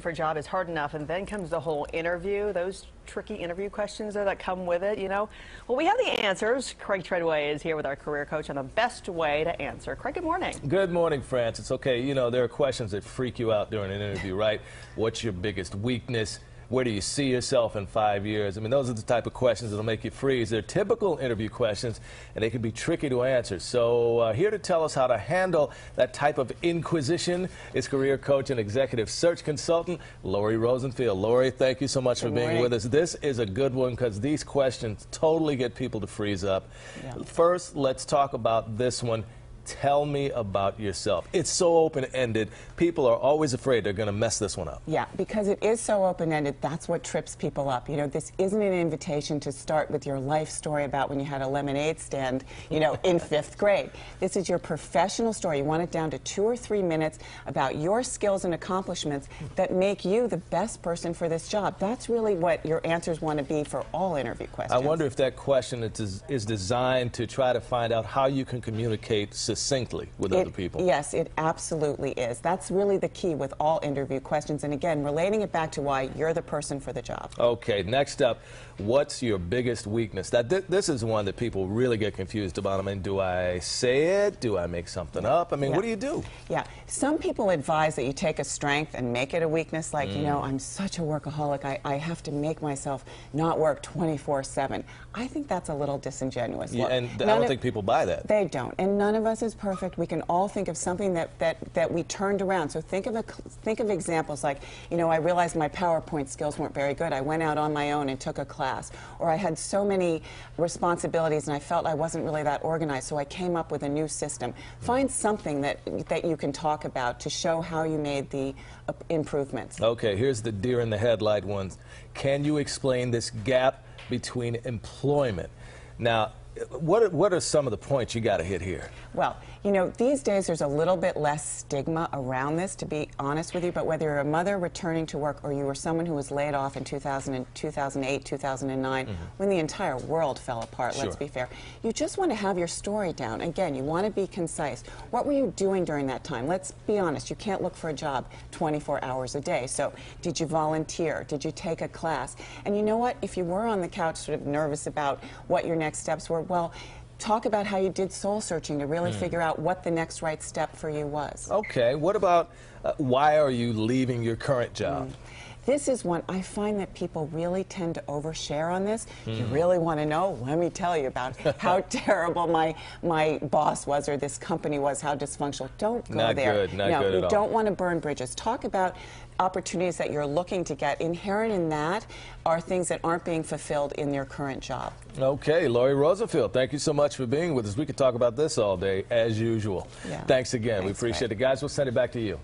for a job is hard enough, and then comes the whole interview, those tricky interview questions there that come with it, you know. Well, we have the answers. Craig Treadway is here with our career coach on the best way to answer. Craig, good morning. Good morning, Francis. Okay, you know, there are questions that freak you out during an interview, right? What's your biggest weakness? Where do you see yourself in five years? I mean, those are the type of questions that'll make you freeze. They're typical interview questions, and they can be tricky to answer. So, uh, here to tell us how to handle that type of inquisition is career coach and executive search consultant Laurie Rosenfield. Laurie, thank you so much good for being morning. with us. This is a good one because these questions totally get people to freeze up. Yeah. First, let's talk about this one. Tell me about yourself. It's so open ended. People are always afraid they're going to mess this one up. Yeah, because it is so open-ended, that's what trips people up. You know, this isn't an invitation to start with your life story about when you had a lemonade stand, you know, in fifth grade. This is your professional story. You want it down to two or three minutes about your skills and accomplishments that make you the best person for this job. That's really what your answers want to be for all interview questions. I wonder if that question is, is designed to try to find out how you can communicate succinctly with It- other people. Yes, it absolutely is. That's really the key with all interview questions. And again, relating it back to why you're the person for the job. Okay, next up, what's your biggest weakness? That thi- this is one that people really get confused about. I mean, do I say it? Do I make something up? I mean, Yeah. what do you do? Yeah, some people advise that you take a strength and make it a weakness, like, you Mm. know, I'm such a workaholic, I, I have to make myself not work 24 7. I think that's a little disingenuous. Yeah, and I don't think people buy that. They don't, and none of us is perfect. We can all think of something that, that, that we turned around. So think of a, think of examples like, you know, I realized my PowerPoint skills weren't very good. I went out on my own and took a class, or I had so many responsibilities and I felt I wasn't really that organized, so I came up with a new system. Find something that that you can talk about to show how you made the uh, improvements. Okay, here's the deer in the headlight ones. Can you explain this gap between employment? Now, what are, what are some of the points you got to hit here? Well, you know, these days there's a little bit less stigma around this, to be honest with you. But whether you're a mother returning to work or you were someone who was laid off in 2000 and 2008, 2009, when the entire world fell apart, let's Mm-hmm. Be fair, you just want to have your story down. Again, you want to be concise. What were you doing during that time? Let's be honest, you can't look for a job 24 hours a day. So, did you volunteer? Did you take a class? And you know what? If you were on the couch sort of nervous about what your next steps were, well, talk about how you did soul searching to really Hmm. figure out what the next right step for you was. Okay, what about uh, why are you leaving your current job? This is one I find that people really tend to overshare on this. Hmm. You really want to know? Let me tell you about how terrible my my boss was or this company was, how dysfunctional. Don't go Not there. good, not no, good you at all. don't want to burn bridges. Talk about opportunities that you're looking to get. Inherent in that are things that aren't being fulfilled in your current job. Okay, Laurie Rosenfield, thank you so much for being with us. We could talk about this all day, as usual. Yeah. Thanks again. we appreciate Greg. it. Guys, we'll send it back to you.